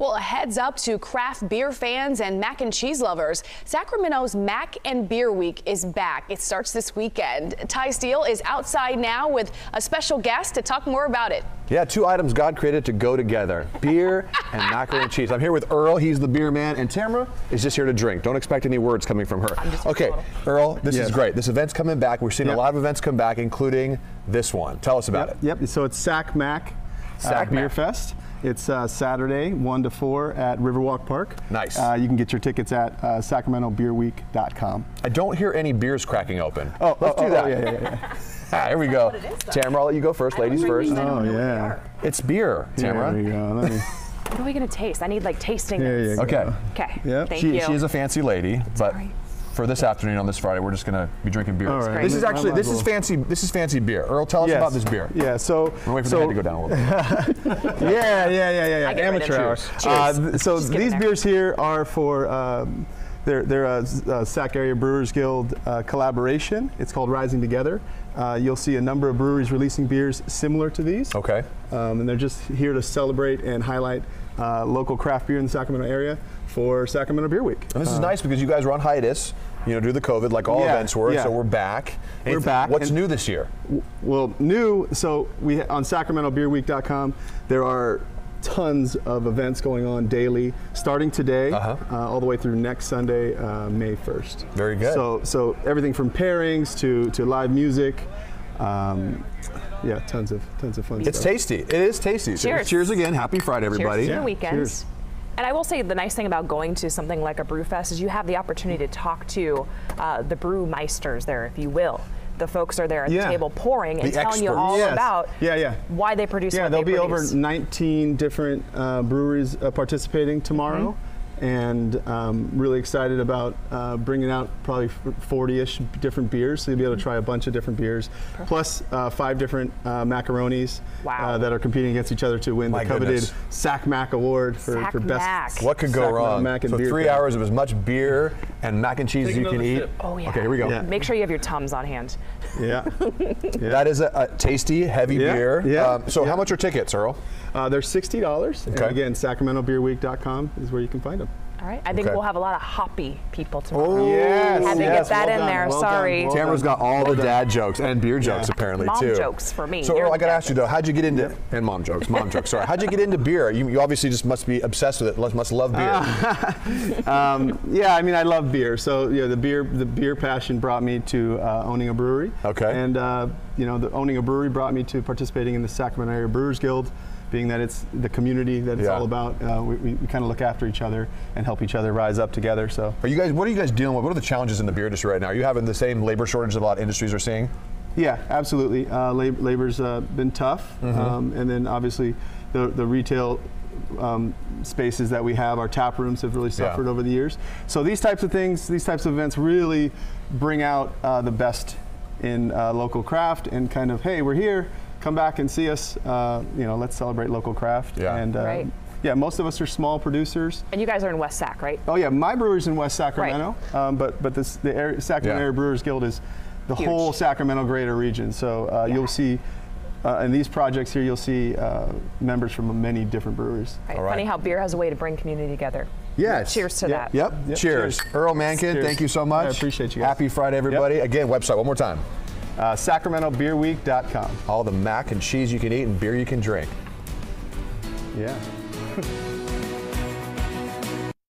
Well, a heads up to craft beer fans and mac and cheese lovers. Sacramento's Mac and Beer Week is back. It starts this weekend. Ty Steele is outside now with a special guest to talk more about it. Yeah, two items God created to go together beer and macaroni and cheese. I'm here with Earl, he's the beer man, and Tamara is just here to drink. Don't expect any words coming from her. Okay, Earl, this Yes. is great. This event's coming back. We're seeing Yep. a lot of events come back, including this one. Tell us about Yep, it. yep. So it's Sac Mac uh, Sac Beer Mac. Fest. It's uh, Saturday, 1 to 4 at Riverwalk Park. Nice. Uh, you can get your tickets at uh, sacramentobeerweek.com. I don't hear any beers cracking open. Oh, let's oh, do oh, that. yeah, yeah, yeah. Ah, here we go. Tamara, I'll let you go first. Ladies first. Oh, yeah. It's beer, Tamara. There we go. Let me, What are we gonna taste? I need like tasting there you notes. go. Okay. Okay. Yep. Thank She, you. she is a fancy lady, but right. For this afternoon on this Friday, we're just gonna be drinking beer. All right. This is actually this is fancy. This is fancy beer. Earl, tell us Yes. about this beer. Yeah, so. I'm waiting for so, the head to go down a little bit. Yeah, yeah, yeah, yeah, yeah. I get Amateur hour. Cheers. Uh, th- so Just these there. beers here are for um, they're they're a, s- a Sac Area Brewers Guild uh, collaboration. It's called Rising Together. Uh, you'll see a number of breweries releasing beers similar to these. Okay. Um, and they're just here to celebrate and highlight uh, local craft beer in the Sacramento area for Sacramento Beer Week. And this is nice because you guys were on hiatus, you know, due to the COVID, like all Uh, Yeah, events were. yeah. So we're back. We're back, What's new this year? Well, new. So we on SacramentoBeerWeek.com, there are tons of events going on daily, starting today, Uh-huh. uh, all the way through next Sunday, uh, May 1st. Very good. So, so everything from pairings to to live music. Um, yeah, tons of tons of fun It's stuff. tasty. It is tasty. So Cheers. cheers again. Happy Friday, everybody. Cheers to Yeah, the weekend. cheers. And I will say the nice thing about going to something like a brew fest is you have the opportunity to talk to uh, the brew meisters there, if you will. The folks are there at Yeah. the table pouring and The telling you all Yes. about Yeah, yeah. why they produce Yeah, what there'll they be over 19 different uh, breweries uh, participating tomorrow. And um, really excited about uh, bringing out probably 40-ish different beers, so you'll be able to try a bunch of different beers, plus uh, five different uh, macaronis Wow. uh, that are competing against each other to win My the coveted goodness. Sac Mac Award for, Sac for best. Mac. What could go Sacramento wrong? Mac and so beer three thing. hours of as much beer and mac and cheese as you can eat. Oh yeah. Okay, here we go. Yeah. Make sure you have your tums on hand. Yeah, That is a, a tasty, heavy Yeah, beer. yeah, Um, so yeah. how much are tickets, Earl? uh, they're sixty dollars. Okay. And again, SacramentoBeerWeek.com is where you can find them. All right. I think Okay. we'll have a lot of hoppy people tomorrow. Oh, Yes, Had to yes, get that well in done, there, well done, sorry. well Tamara's done. got all the dad jokes and beer jokes apparently Mom too. jokes for me. So Earl, I gotta ask you though, how'd you get into and mom jokes, mom jokes. Sorry, how'd you get into beer? You, you obviously just must be obsessed with it. Must, must love beer. Um, yeah, I mean, I love beer. So yeah, the beer the beer passion brought me to uh, owning a brewery. Okay. And uh, you know, the owning a brewery brought me to participating in the Sacramento Area Brewers Guild, being that it's the community that it's Yeah. all about. Uh, we we, we kind of look after each other and help each other rise up together. So. Are you guys? What are you guys dealing with? What are the challenges in the beer industry right now? Are you having the same labor shortage that a lot of industries are seeing? Yeah, absolutely. Uh, lab- labor's uh, been tough, Mm-hmm. um, and then obviously the the retail um, spaces that we have, our tap rooms have really Yeah. suffered over the years. So these types of things, these types of events, really bring out uh, the best in uh, local craft, and kind of, hey, we're here, come back and see us. Uh, you know, let's celebrate local craft. Yeah. And uh, Right. yeah, most of us are small producers. And you guys are in West Sac, right? Oh yeah, my brewery's in West Sacramento, um, but but this, the area, Sacramento Yeah. Area Brewers Guild is the Huge. whole Sacramento greater region. So uh, Yeah. you'll see uh, in these projects here, you'll see uh, members from many different breweries. Right. All right. Funny how beer has a way to bring community together. Yes. Cheers to Yep. that. Yep. Yep, Cheers. cheers. Earl Mankin, Cheers. thank you so much. I appreciate you guys. Happy Friday, everybody. Again, website one more time. Uh, SacramentoBeerWeek.com. All the mac and cheese you can eat and beer you can drink. Yeah.